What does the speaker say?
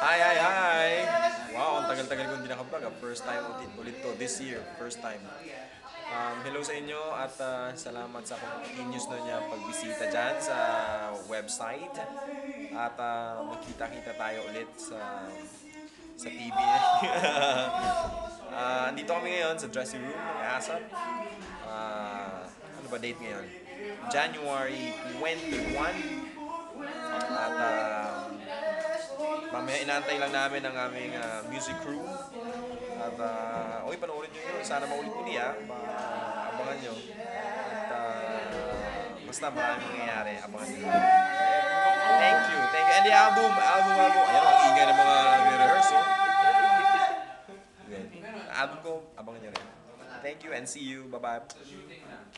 Hi, hi, hi! Wow, ang tagal-tagal kong di nakablog. ah. First time ulit, ulit to, this year, first time. Um, hello sa inyo at ah, salamat sa continuous na niya pagbisita dyan sa website. At ah, magkita-kita tayo ulit sa sa TV. Ah, andito kami ngayon sa dressing room ng ASAP. Ah, ano ba date ngayon? January 21. Mamaya inaantay lang namin ang aming ah, music crew. At, uh, oy, panoorin nyo yun. Sana maulit-uli ha. Ma- abangan nyo. At, ah, basta maraming mangyayari. Abangan nyo. Thank you. Thank you. And the album, album, album. Ayan, ang ingay ng mga nagre-rehearse, oh. Ayan. Album ko, abangan nyo rin. Thank you and see you. Bye-bye.